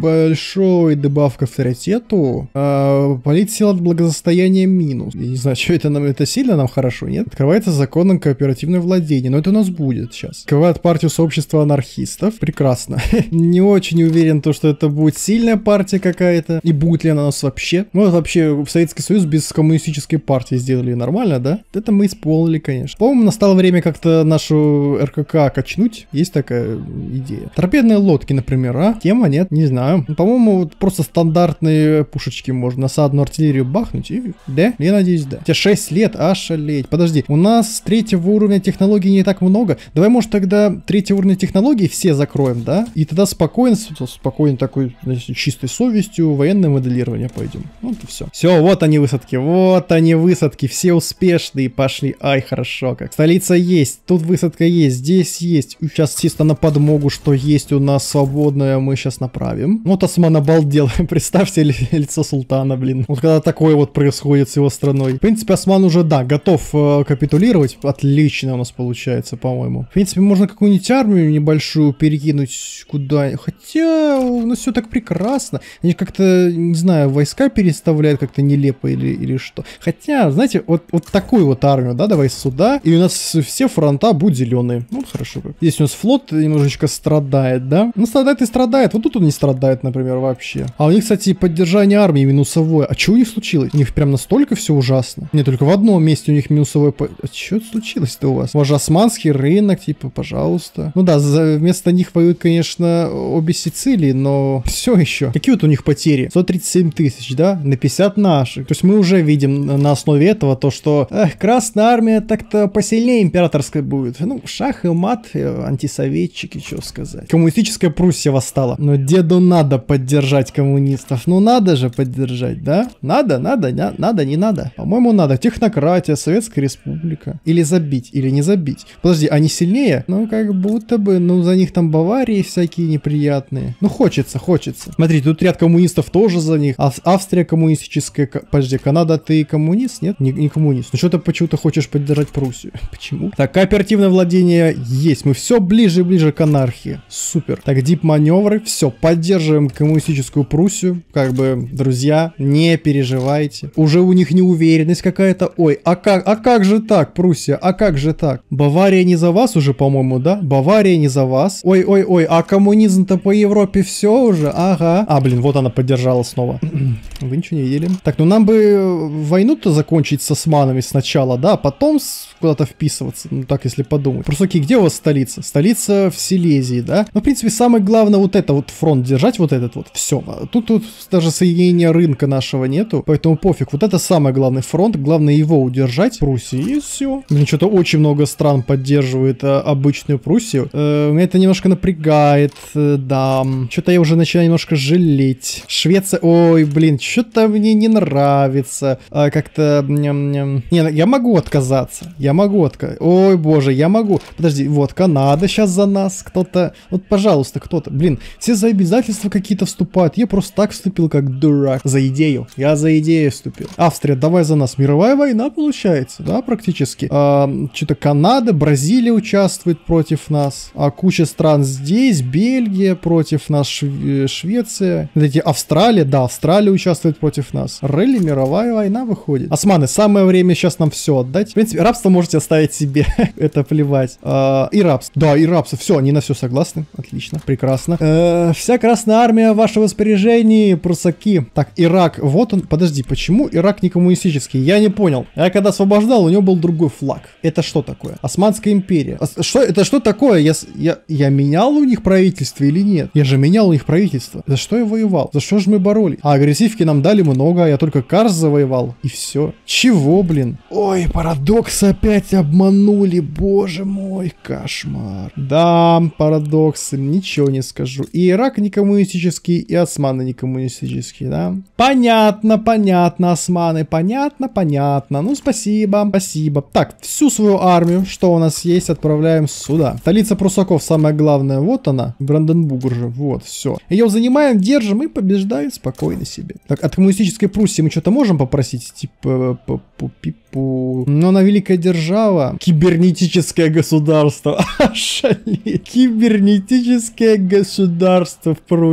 большой дебаф к авторитету. А, политсила от благосостояния минус. Я не знаю, что это нам, это сильно нам хорошо, нет? Открывается законом кооперативное владение, но это у нас будет сейчас. Открывает партию сообщества анархистов. Прекрасно. Не очень уверен, то, что это будет сильная партия какая-то. И будет ли она у нас вообще. Ну, вообще, Советский Союз без коммунистической партии сделали нормально, да? Это мы исполнили, конечно. По-моему, настало время как-то нашу РКК качнуть. Есть такая идея. Торпедные лодки, например, а? Тема нет, не знаю. По-моему, вот просто стандартные пушечки можно насадную артиллерию бахнуть и... Да? Я надеюсь, да. Тебе 6 лет, ошалеть. Подожди, у нас третьего уровня технологий не так много. Давай, может, тогда третьего уровня технологий все закроем, да? И тогда спокойно, спокойно такой, значит, чистой совестью военное моделирование пойдем. Вот и все. Все, вот они высадки, вот они высадки, все успешные пошли. Ай, хорошо как. Столица есть, тут высадка есть, здесь есть. Сейчас чисто на подмогу, что есть у нас свободное, мы сейчас направим. Вот Осман обалдел. Представьте лицо султана, блин. Вот когда такое вот происходит с его страной. В принципе, Осман уже, да, готов э, капитулировать. Отлично у нас получается, по-моему. В принципе, можно какую-нибудь армию небольшую перекинуть куда Хотя, у нас все так прекрасно. Они как-то, не знаю, войска переставляют как-то нелепо или, или что. Хотя, знаете, вот, вот такую вот армию, да, давай сюда, и у нас все фронта будут зеленые. Ну, хорошо. Здесь у нас флот немножечко страдает, да? Ну, страдает и страдает. Вот тут он не страдает, например, вообще. А у них, кстати, поддержание армии минусовое. А что у них случилось? У них прям настолько все ужасно. Не, только в одном месте у них минусовое... По... А что случилось-то у вас? У османский рынок, типа, пожалуйста. Ну да, за... вместо них воюют, конечно, обе Сицилии, но все еще. Какие вот у них потери? 137 тысяч, да? На 50 наших. То есть мы уже видим на основе этого то, что эх, Красная Армия так-то посильнее императорской будет. Ну, шах и мат, антисоветчики, что сказать. Коммунистическая Пруссия восстала. Но деду надо поддержать коммунистов. Ну надо же поддержать, да? Надо, надо, не, надо, не надо. По-моему, надо. Технократия, Советская Республика. Или забить, или не забить. Подожди, они сильнее? Ну, как будто бы, ну, за них там Баварии всякие неприятные. Ну, хочется, хочется. Смотри, тут ряд коммунистов тоже за них. А Австрия коммунистическая. Подожди, Канада, ты коммунист? Нет? Не, не коммунист. Ну, что-то почему-то хочешь поддержать Пруссию. Почему? Так, кооперативное владение есть. Мы все ближе и ближе к анархии. Супер. Так, дип-маневры. Все, поддерживаем коммунистическую Пруссию. Как бы, друзья, не переживайте. Уже у них неуверенность какая-то. Ой, а как, а как же так, Пруссия? А как же так? Бавария не за вас уже, по-моему, да? Бавария не за вас. Ой, ой, ой, а коммунизм-то по Европе все уже? Ага. А, блин, вот она поддержала снова. Вы ничего не видели? Так, ну нам бы войну-то закончить с османами сначала, да, а потом куда-то вписываться. Ну так, если подумать. Просто окей, где у вас столица? Столица в Силезии, да? Ну, в принципе, самое главное вот это вот фронт держать, вот этот вот. Все. Тут, тут даже соединения рынка нашего нету, поэтому пофиг. Вот это самый главный фронт, главное его удержать. Пруссии, и все. Блин, что-то очень много стран поддерживает а, обычную Пруссию. Э, меня это немножко напрягает, э, да. Что-то я уже начинаю немножко жалеть. Швеция, ой, блин, что-то мне не нравится. А, как-то... Не, я могу отказаться. Я могу отказаться. Ой, боже, я могу. Подожди, вот, Канада сейчас за нас. Кто-то... Вот, пожалуйста, кто-то. Блин, все за обязательства какие-то вступают. Я просто так вступил, как дурак. За идею. Я за идею вступил. Австрия, давай за нас. Мировая война получается, да, практически. А, Что-то Канада, Бразилия участвует против нас. А куча стран здесь. Бельгия против нас. Шв... Швеция. Эти Австралия, да, Австралия участвует против нас. Релли, мировая война выходит. Османы, самое время сейчас нам все отдать. В принципе, рабство можете оставить себе. Это плевать. А, и рабство. Да, и рабство. Все, они на все согласны. Отлично, прекрасно. Э, вся Красная Армия в вашем распоряжении, прусаки. Так, Ирак, вот он. Подожди, почему Ирак не коммунистический? Я не понял. Я когда освобождал, у него был другой флаг. Это что такое? Османская империя. Что, это что такое? Я, я, я менял у них правительство или нет? Я же менял у них правительство. За что я воевал? За что же мы боролись? А агрессивки нам дали много, а я только Карс завоевал. И все. Чего, блин? Ой, парадокс опять обманули, боже мой, кошмар. Да, парадоксы, ничего не скажу. И Ирак не коммунистический, и османы не коммунистические, да? Понятно, понятно, османы, понятно, понятно. Ну, спасибо, спасибо. Так, всю свою армию, что у нас есть, отправляем сюда. Столица прусаков, самое главное, вот она, Бранденбург же, вот, все. Ее занимаем, держим и побеждаем спокойно себе. Так, от коммунистической Пруссии мы что-то можем попросить? Типа, по, по, пипу. Но она великая держава. Кибернетическое государство. Шали. Кибернетическое государство в Пруссии.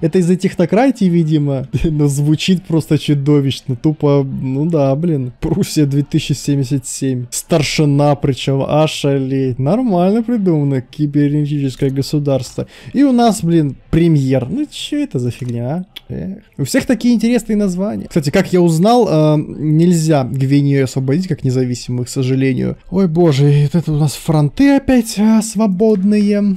Это из-за технократии, видимо. Но звучит просто чудовищно. Тупо, ну да, блин. Пруссия 2077. Старшина причем. Ошалеть. Нормально придумано. Кибернетическое государство. И у нас, блин, премьер. Ну что это за фигня, а? У всех такие интересные названия. Кстати, как я узнал, э, нельзя Гвинею освободить как независимую, к сожалению. Ой боже, это у нас фронты опять а, свободные.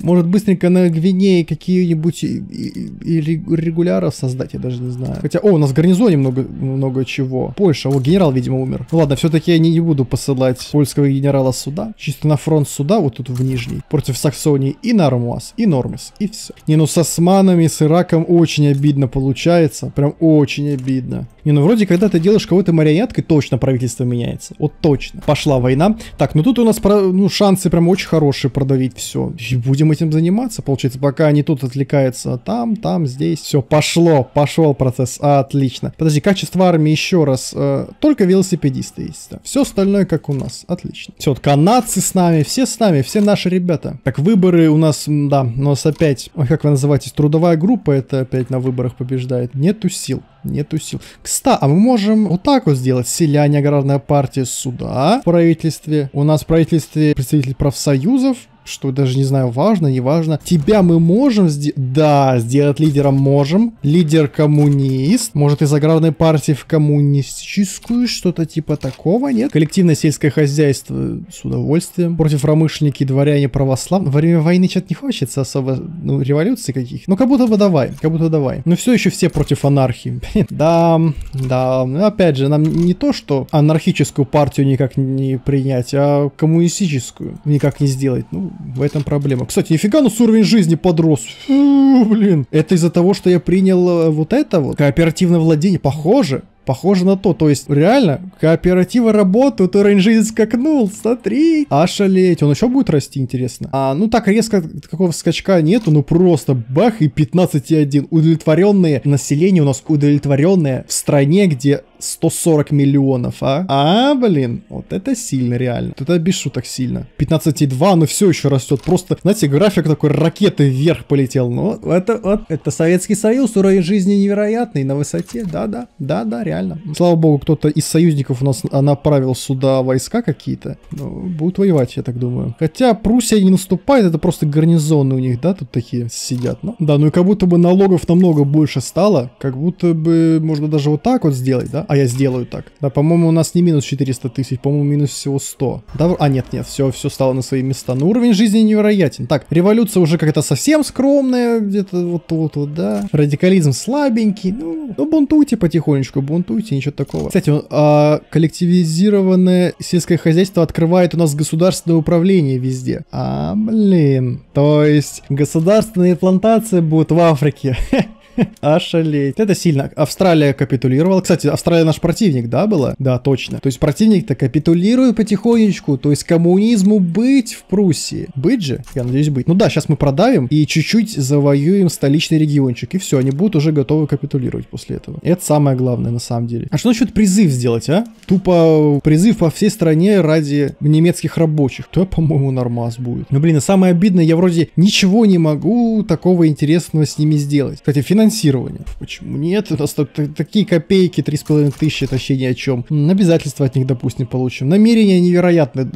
Может быстренько на Гвинее какие-нибудь регуляров создать, я даже не знаю. Хотя, о, у нас в гарнизоне много, много чего. Польша, о, генерал, видимо, умер. Ну ладно, все-таки я не, не буду посылать польского генерала сюда. Чисто на фронт сюда, вот тут в Нижний. Против Саксонии и Нармуаз, и Нормис, и все. Не, ну с османами, с Ираком очень обидно получается. Прям очень обидно. Не, ну вроде, когда ты делаешь кого-то марионеткой, точно правительство меняется. Вот точно. Пошла война. Так, ну тут у нас ну, шансы прям очень хорошие продавить все. И будем этим заниматься, получается, пока они тут отвлекаются там, там, здесь. Все, пошло, пошел процесс. Отлично. Подожди, качество армии еще раз. Э, только велосипедисты есть. Да. Все остальное как у нас. Отлично. Все, вот канадцы с нами, все с нами, все наши ребята. Так, выборы у нас, да, у нас опять, как вы называетесь, трудовая группа, это коммунисты опять на выборах побеждают. Нету сил. Нету сил. Кстати, а мы можем вот так вот сделать. Селяне, аграрная партия суда в правительстве. У нас в правительстве представитель профсоюзов, что даже не знаю, важно, не важно. Тебя мы можем сделать... Да, сделать лидером можем. Лидер коммунист. Может из аграрной партии в коммунистическую, что-то типа такого, нет? Коллективное сельское хозяйство с удовольствием. Против промышленники, дворяне, православные. Во время войны что-то не хочется особо, ну, революции каких. Ну, как будто бы давай, как будто давай. Но все еще все против анархии. да, да. Ну, опять же, нам не то, что анархическую партию никак не принять, а коммунистическую никак не сделать. Ну, в этом проблема. Кстати, нифига, но уровень жизни подрос. Фу, блин. Это из-за того, что я принял э, вот это вот. Кооперативное владение. Похоже. Похоже на то, то есть реально кооперативы работают, уровень жизни скакнул, смотри. Ошалеть, он еще будет расти, интересно. А, ну так резко какого скачка нету, ну просто бах и 15,1. Удовлетворенные население у нас удовлетворенное в стране, где 140 миллионов, а? А, блин, вот это сильно реально. Это без шуток сильно. 15,2, но все еще растет. Просто, знаете, график такой ракеты вверх полетел. Ну, это, вот, это Советский Союз, уровень жизни невероятный, на высоте. Да-да, да-да, реально. Слава богу, кто-то из союзников у нас направил сюда войска какие-то. Ну, будут воевать, я так думаю. Хотя Пруссия не наступает, это просто гарнизоны у них, да, тут такие сидят. Ну, да, ну и как будто бы налогов намного больше стало. Как будто бы можно даже вот так вот сделать, да? А я сделаю так. Да, по-моему, у нас не минус 400 тысяч, по-моему, минус всего 100. Да, а, нет, нет, все, все стало на свои места. Но уровень жизни невероятен. Так, революция уже как-то совсем скромная, где-то вот тут вот, да. Радикализм слабенький. Ну, ну бунтуйте потихонечку, бунтуйте, ничего такого. Кстати, а, коллективизированное сельское хозяйство открывает у нас государственное управление везде. А, блин. То есть, государственные плантации будут в Африке. Ошалеть. Это сильно. Австралия капитулировала. Кстати, Австралия наш противник, да, была? Да, точно. То есть противник-то капитулирует потихонечку. То есть коммунизму быть в Пруссии. Быть же? Я надеюсь, быть. Ну да, сейчас мы продавим и чуть-чуть завоюем столичный региончик. И все, они будут уже готовы капитулировать после этого. Это самое главное на самом деле. А что насчет призыв сделать, а? Тупо призыв по всей стране ради немецких рабочих. То, по-моему, нормас будет. Ну, блин, и самое обидное, я вроде ничего не могу такого интересного с ними сделать. Кстати, финансирование финансирование. Почему нет? У нас тут такие копейки, 3,5 тысячи, вообще ни о чем. Обязательства от них, допустим, получим. Намерения невероятно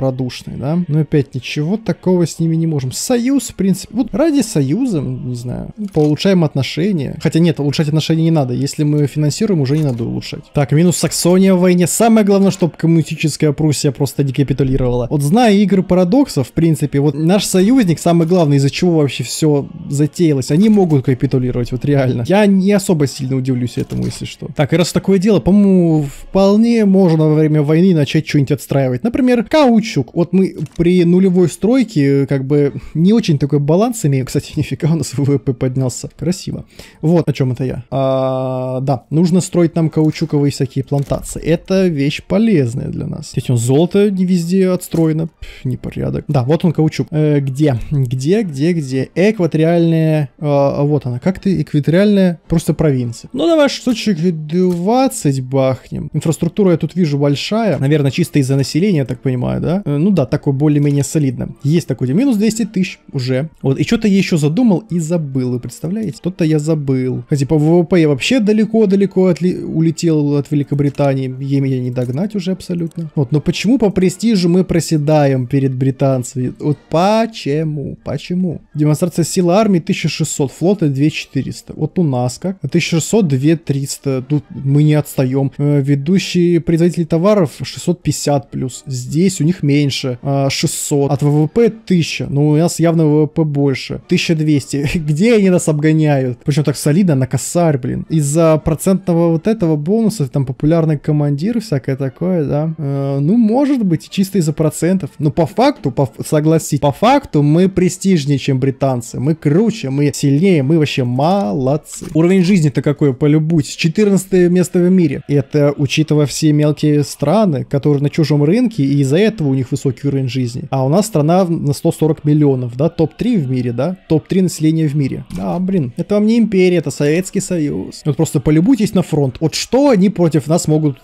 радушные, да? Но опять ничего такого с ними не можем. Союз, в принципе, вот ради союза, не знаю, поулучшаем отношения. Хотя нет, улучшать отношения не надо. Если мы финансируем, уже не надо улучшать. Так, минус Саксония в войне. Самое главное, чтобы коммунистическая Пруссия просто декапитулировала. Вот зная игры парадоксов, в принципе, вот наш союзник, самый главный, из-за чего вообще все затеялось, они могут капитулировать делать, вот реально. Я не особо сильно удивлюсь этому, если что. Так, и раз такое дело, по-моему, вполне можно во время войны начать что-нибудь отстраивать. Например, каучук. Вот мы при нулевой стройке как бы не очень такой баланс имеем. Кстати, нифига у нас ВВП поднялся. Красиво. Вот о чем это я. А, да, нужно строить нам каучуковые всякие плантации. Это вещь полезная для нас. Ведь он золото не везде отстроено. Пф, непорядок. Да, вот он каучук. Э, где? Где, где, где? Экваториальная... Э, вот она. Как ты экваториальная просто провинция. Ну, давай штучек 20 бахнем. Инфраструктура я тут вижу большая. Наверное, чисто из-за населения, я так понимаю, да? Э, ну да, такой более-менее солидно. Есть такой, минус 200 тысяч уже. Вот, и что-то я еще задумал и забыл, вы представляете? Что-то я забыл. Хотя по ВВП я вообще далеко-далеко улетел от Великобритании. Ей меня не догнать уже абсолютно. Вот, но почему по престижу мы проседаем перед британцами? Вот почему? Почему? Демонстрация силы армии 1600, флота 2400. 400. Вот у нас как? 1600, 2300. Тут мы не отстаем. Э, ведущие производители товаров 650 плюс. Здесь у них меньше. 600. А, От ВВП 1000. Ну, у нас явно ВВП больше. 1200. Где они нас обгоняют? Причем так солидно, на косарь, блин. Из-за процентного вот этого бонуса, там популярный командир, всякое такое, да. Э, ну, может быть, чисто из-за процентов. Но по факту, по, согласись, по факту мы престижнее, чем британцы. Мы круче, мы сильнее, мы вообще мало Молодцы. Уровень жизни-то какой, полюбуйтесь. 14 место в мире. Это учитывая все мелкие страны, которые на чужом рынке, и из-за этого у них высокий уровень жизни. А у нас страна на 140 миллионов, да, топ-3 в мире, да, топ-3 населения в мире. Да, блин, это вам не империя, это Советский Союз. Вот просто полюбуйтесь на фронт. Вот что они против нас могут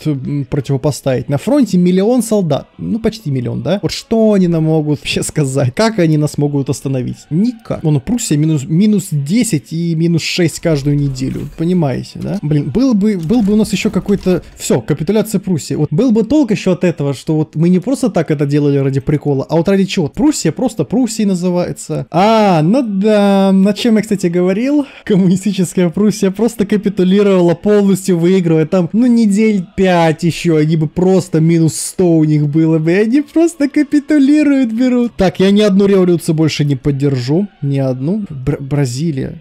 противопоставить? На фронте миллион солдат. Ну, почти миллион, да? Вот что они нам могут вообще сказать? Как они нас могут остановить? Никак. Вон, Пруссия минус, минус 10 и минус минус 6 каждую неделю. Понимаете, да? Блин, был бы, был бы у нас еще какой-то... Все, капитуляция Пруссии. Вот был бы толк еще от этого, что вот мы не просто так это делали ради прикола, а вот ради чего? Пруссия просто Пруссией называется. А, ну да, на чем я, кстати, говорил? Коммунистическая Пруссия просто капитулировала полностью, выигрывая там, ну, недель 5 еще, они бы просто минус 100 у них было бы, и они просто капитулируют, берут. Так, я ни одну революцию больше не поддержу, ни одну. Бр Бразилия,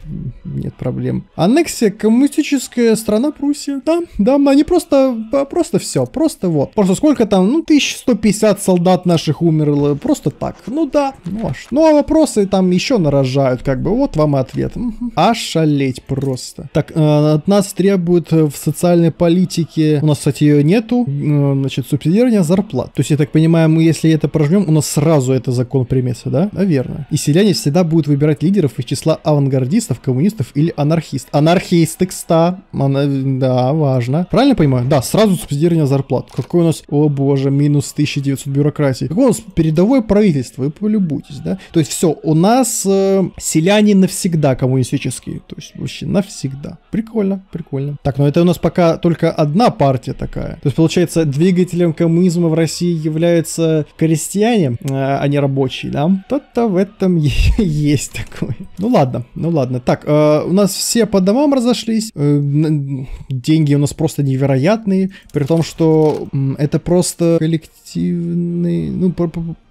нет проблем. Аннексия, коммунистическая страна Пруссия, да, да, они просто, просто все, просто вот. Просто сколько там, ну, 1150 солдат наших умерло, просто так. Ну да, ну аж. Ну а вопросы там еще нарожают, как бы, вот вам и ответ. Ошалеть просто. Так, э, от нас требуют в социальной политике, у нас, кстати, ее нету, э, значит, субсидирование зарплат. То есть, я так понимаю, мы если это прожмем, у нас сразу это закон примется, да? Наверное. И селяне всегда будут выбирать лидеров из числа авангардистов, коммунистов или анархист. Анархисты, кста, да, важно. Правильно понимаю? Да, сразу субсидирование зарплат. Какой у нас, о боже, минус 1900 бюрократии. Какое у нас передовое правительство, вы полюбуйтесь, да? То есть все, у нас э, селяне навсегда коммунистические. То есть вообще навсегда. Прикольно, прикольно. Так, но это у нас пока только одна партия такая. То есть получается, двигателем коммунизма в России являются крестьяне, э, а не рабочие, да? То-то в этом есть такое. Ну ладно, ну ладно. Так, э, у нас все по домам разошлись. Э, деньги у нас просто невероятные. При том, что это просто коллективный, ну,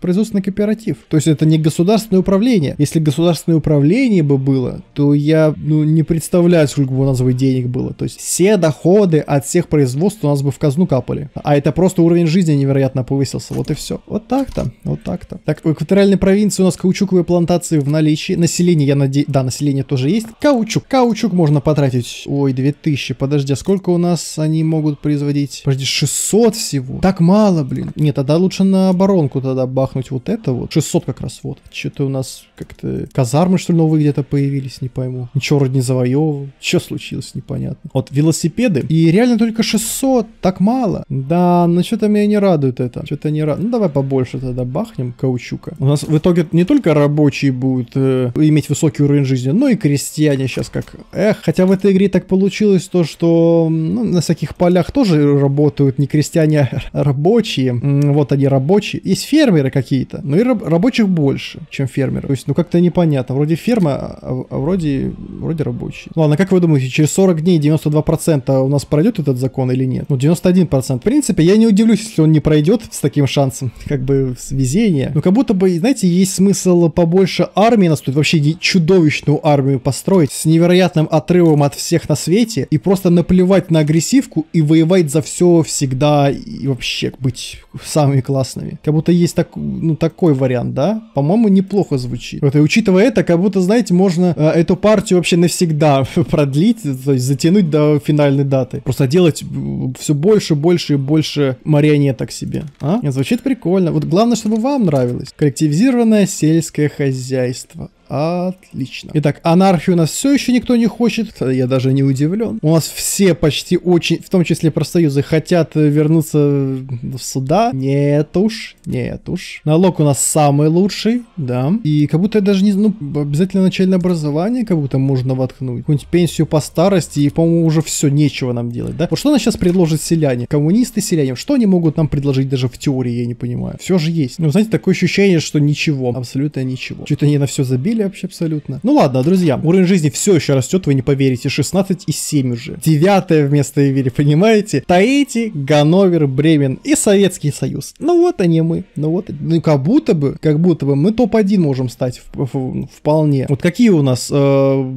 производственный кооператив. То есть это не государственное управление. Если государственное управление бы было, то я ну, не представляю, сколько бы у нас бы денег было. То есть все доходы от всех производств у нас бы в казну капали. А это просто уровень жизни невероятно повысился. Вот и все. Вот так-то. Вот так-то. Так, в экваториальной провинции у нас каучуковые плантации в наличии. Население, я надеюсь... Да, население тоже есть. Каучук. Каучук можно потратить. Ой, 2000. Подожди, а сколько у нас они могут производить? Подожди, 600 всего. Так мало, блин. Нет, тогда лучше на оборонку тогда бахнуть вот это вот. 600 как раз вот. Что-то у нас как-то казармы, что ли, новые где-то появились, не пойму. Ничего вроде не завоевывал. Что случилось, непонятно. Вот велосипеды. И реально только 600. Так мало. Да, но что-то меня не радует это. Что-то не радует. Ну, давай побольше тогда бахнем каучука. У нас в итоге не только рабочие будут э, иметь высокий уровень жизни, но и крестьяне сейчас как... Эх, хотя в этой игре так получилось то, что ну, на всяких полях тоже работают не крестьяне, а рабочие. Вот они рабочие. Есть фермеры какие-то, но и раб- рабочих больше, чем фермеры. То есть, ну как-то непонятно. Вроде ферма, а, а вроде, вроде рабочие. Ладно, как вы думаете, через 40 дней 92% у нас пройдет этот закон или нет? Ну, 91%. В принципе, я не удивлюсь, если он не пройдет с таким шансом, как бы с везения. Но как будто бы, знаете, есть смысл побольше армии настроить, вообще чудовищную армию построить с невероятным отрывом от всех на свете и просто наплевать на агрессивку и воевать за все всегда и вообще быть самыми классными. Как будто есть так, ну, такой вариант, да? По-моему, неплохо звучит. Вот, и учитывая это, как будто, знаете, можно э, эту партию вообще навсегда продлить, то есть затянуть до финальной даты. Просто делать все больше, больше и больше марионеток себе. А? Нет, звучит прикольно. Вот главное, чтобы вам нравилось. Коллективизированное сельское хозяйство. Отлично. Итак, анархию у нас все еще никто не хочет. Я даже не удивлен. У нас все почти очень, в том числе профсоюзы, хотят вернуться в суда. Нет уж, нет уж. Налог у нас самый лучший, да. И как будто даже не, ну, обязательно начальное образование как будто можно воткнуть. Какую-нибудь пенсию по старости, и, по-моему, уже все, нечего нам делать, да? Вот что нас сейчас предложит селяне? Коммунисты селяне, что они могут нам предложить даже в теории, я не понимаю. Все же есть. Ну, знаете, такое ощущение, что ничего, абсолютно ничего. Что-то они на все забили, забыли вообще абсолютно. Ну ладно, друзья, уровень жизни все еще растет, вы не поверите. 16 и 7 уже. Девятое вместо Эвери, понимаете? Таити, Ганновер, Бремен и Советский Союз. Ну вот они мы. Ну вот, ну как будто бы, как будто бы мы топ-1 можем стать в, в, вполне. Вот какие у нас э,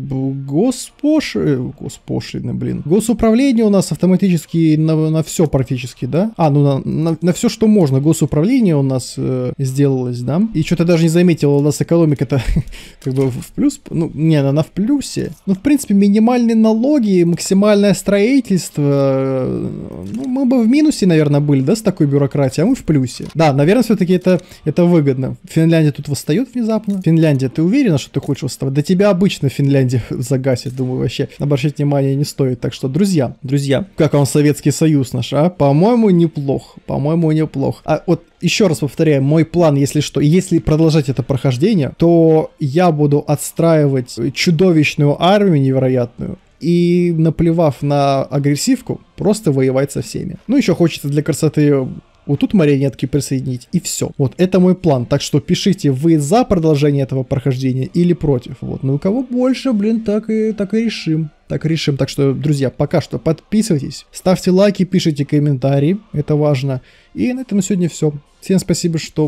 госпоши, госпошлины, блин. Госуправление у нас автоматически на, на все практически, да? А, ну на, на, на все, что можно. Госуправление у нас э, сделалось, да? И что-то даже не заметил, у нас экономика-то как бы в плюс, ну, не, она в плюсе. Ну, в принципе, минимальные налоги, максимальное строительство, э, ну, мы бы в минусе, наверное, были, да, с такой бюрократией, а мы в плюсе. Да, наверное, все-таки это, это выгодно. Финляндия тут восстает внезапно. Финляндия, ты уверена, что ты хочешь восставать? Да тебя обычно Финляндия загасит, думаю, вообще обращать внимание не стоит. Так что, друзья, друзья, как вам Советский Союз наш, а? По-моему, неплох. По-моему, неплох. А вот еще раз повторяю, мой план, если что, если продолжать это прохождение, то я буду отстраивать чудовищную армию невероятную, и наплевав на агрессивку, просто воевать со всеми. Ну, еще хочется для красоты вот тут марионетки присоединить, и все. Вот это мой план. Так что пишите, вы за продолжение этого прохождения или против. Вот. Ну, у кого больше, блин, так и, так и решим. Так решим. Так что, друзья, пока что подписывайтесь, ставьте лайки, пишите комментарии, это важно. И на этом сегодня все. Всем спасибо, что